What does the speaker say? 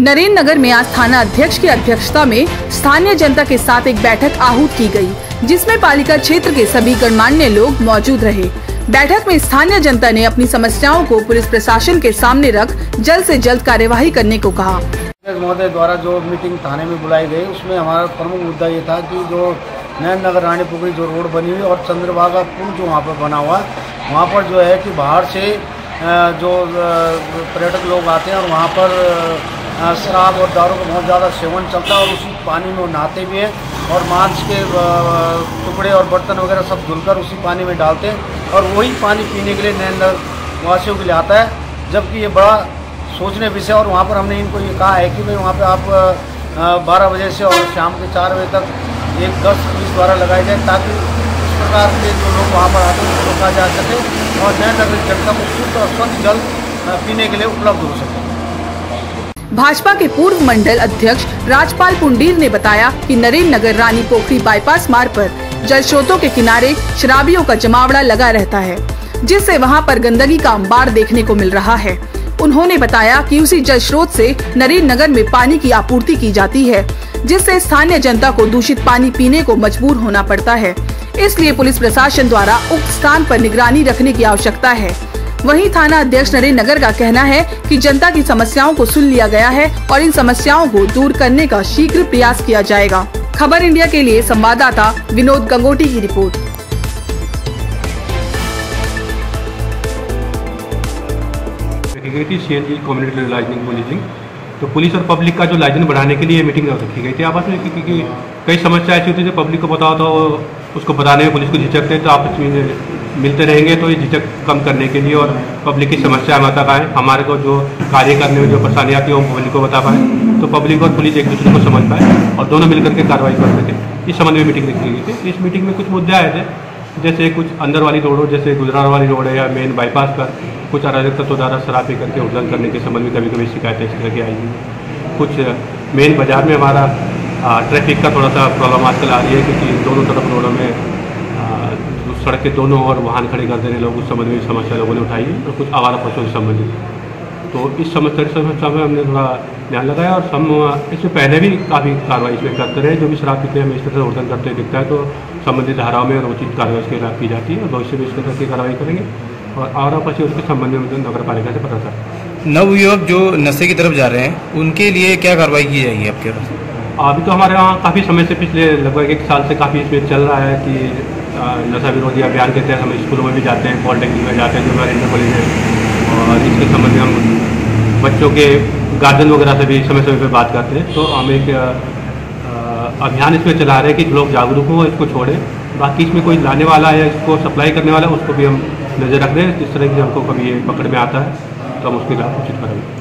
नरेंद्र नगर में आज थाना अध्यक्ष की अध्यक्षता में स्थानीय जनता के साथ एक बैठक आहूत की गई, जिसमें पालिका क्षेत्र के सभी गणमान्य लोग मौजूद रहे। बैठक में स्थानीय जनता ने अपनी समस्याओं को पुलिस प्रशासन के सामने रख जल्द से जल्द कार्यवाही करने को कहा। महोदय द्वारा जो मीटिंग थाने में बुलाई गई उसमें हमारा प्रमुख मुद्दा ये था कि जो नैन नगर रानी पुखरी जो रोड बनी हुई और चंद्रभागा पुल जो वहाँ पर बना हुआ वहाँ पर जो है कि बाहर से अ, जो पर्यटक लोग आते हैं और वहाँ पर शराब और दारू का बहुत ज़्यादा सेवन चलता है और उसी पानी में नहाते भी हैं और मांस के टुकड़े और बर्तन वगैरह सब धुलकर उसी पानी में डालते हैं और वही पानी पीने के लिए नगर वासियों के लिए आता है। जबकि ये बड़ा सोचने विषय और वहाँ पर हमने इनको ये कहा है कि भाई वहाँ पर आप बारह बजे से और शाम के चार बजे तक एक दस पुलिस द्वारा लगाई जाए ताकि इस प्रकार के जो लोग वहाँ पर आते हैं रोका जा सके और नए नगर की जनता को शुद्ध और स्वच्छ जल पीने के लिए उपलब्ध हो सके। भाजपा के पूर्व मंडल अध्यक्ष राजपाल पुंडीर ने बताया कि नरेंद्र नगर रानी पोखरी बाईपास मार्ग पर जल स्रोतों के किनारे शराबियों का जमावड़ा लगा रहता है, जिससे वहाँ पर गंदगी का अंबार देखने को मिल रहा है। उन्होंने बताया कि उसी जल स्रोत से नरेंद्र नगर में पानी की आपूर्ति की जाती है, जिससे स्थानीय जनता को दूषित पानी पीने को मजबूर होना पड़ता है। इसलिए पुलिस प्रशासन द्वारा उक्त स्थान पर निगरानी रखने की आवश्यकता है। वहीं थाना अध्यक्ष नरेंद्र नगर का कहना है कि जनता की समस्याओं को सुन लिया गया है और इन समस्याओं को दूर करने का शीघ्र प्रयास किया जाएगा। खबर इंडिया के लिए संवाददाता विनोद गंगोटी की रिपोर्ट। थी तो पुलिस और पब्लिक का जो लाइजन बढ़ाने के लिए मीटिंग रखी गई थी। आपस में कई समस्या ऐसी होती जो पब्लिक को बताओ तो उसको बताने में पुलिस को झिझकते हैं तो आपस में मिलते रहेंगे तो ये झिझक कम करने के लिए और पब्लिक की समस्या बता पाएँ हमारे को जो कार्य करने में जो परेशानी आती है, वो पब्लिक को बता पाएँ। तो पब्लिक और पुलिस एक दूसरे को समझ पाए और दोनों मिलकर के कार्रवाई कर सकें। इस संबंध में मीटिंग रखी गई थी। इस मीटिंग में कुछ मुद्दे आए थे। जैसे कुछ अंदर वाली रोड हो, जैसे गुजरात वाली रोड है या मेन बाईपास पर कुछ अराजकता तो द्वारा शराब करके उल्लंघन करने के संबंध में कभी कभी शिकायतें इस तरह की आई कुछ मेन बाज़ार में हमारा ट्रैफ़िक का थोड़ा सा प्रॉब्लम आजकल आ रही है क्योंकि दोनों तरफ़ रोडों में सड़क के दोनों ओर वाहन खड़े कर देने लोग, उस संबंध में समस्या लोगों ने उठाई है और कुछ आवारा पशुओं से संबंधित। तो इस समस्या समस्या में हमने थोड़ा ध्यान लगाया और हम इससे पहले भी काफ़ी कार्रवाई इसमें करते रहे। जो भी शराब पीते हैं, हमें इस तरह से उल्लंघन करते दिखता है तो संबंधित धाराओं में उचित कार्रवाई इसके खिलाफ की जाती है और भविष्य में इस तरह की कार्रवाई करेंगे और आवारा पशु उसके संबंध में नगर पालिका से पता था नवयुवक जो नशे की तरफ़ जा रहे हैं, उनके लिए क्या कार्रवाई की जाएगी आपके पास? अभी तो हमारे यहाँ काफ़ी समय से पिछले लगभग एक साल से काफ़ी इसमें चल रहा है कि नशा विरोधी अभियान के तहत हम स्कूलों में भी जाते हैं, पॉलिटेक्निक में जाते हैं जो इंटर कॉलेज है और इसके संबंध में हम बच्चों के गार्जियन वगैरह से भी समय समय पर बात करते हैं। तो हम एक अभियान इसमें चला रहे हैं कि लोग जागरूक हों, इसको छोड़ें। बाकी इसमें कोई लाने वाला है इसको सप्लाई करने वाला है उसको भी हम नज़र रख रहे हैं जिस तरह की हमको कभी ये पकड़ में आता है तो हम उसके खिलाफ उचित करेंगे